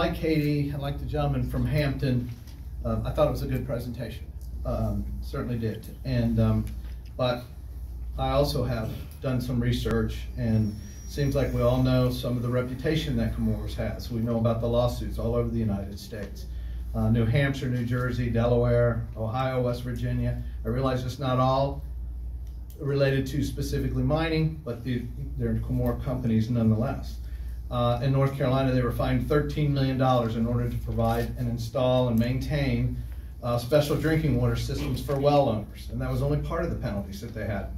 Like Katie, I like the gentleman from Hampton, uh, I thought it was a good presentation. Um, certainly did. And, um, but I also have done some research and seems like we all know some of the reputation that Chemours has. We know about the lawsuits all over the United States. Uh, New Hampshire, New Jersey, Delaware, Ohio, West Virginia. I realize it's not all related to specifically mining, but the, they're Chemours companies nonetheless. Uh, in North Carolina, they were fined $13 million in order to provide and install and maintain uh, special drinking water systems for well owners. And that was only part of the penalties that they had.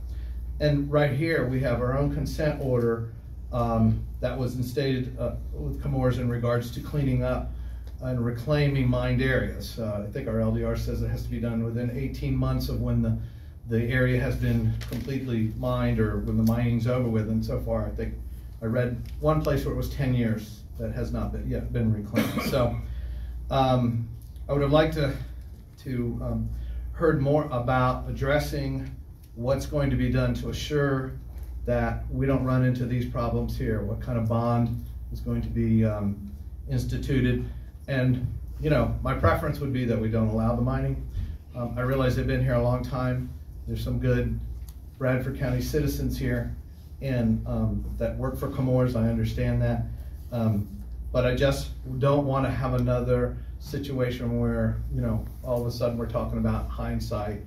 And right here, we have our own consent order um, that was instated uh, with Chemours in regards to cleaning up and reclaiming mined areas. Uh, I think our LDR says it has to be done within 18 months of when the, the area has been completely mined or when the mining's over with. And so far, I think I read one place where it was 10 years that has not been, yet been reclaimed. So um, I would have liked to, to um, heard more about addressing what's going to be done to assure that we don't run into these problems here. What kind of bond is going to be um, instituted? And, you know, my preference would be that we don't allow the mining. Um, I realize they've been here a long time. There's some good Bradford County citizens here and um, that work for Chemours. I understand that. Um, but I just don't want to have another situation where, you know, all of a sudden we're talking about hindsight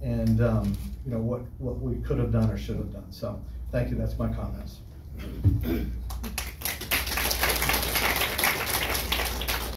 and, um, you know, what, what we could have done or should have done. So thank you. That's my comments.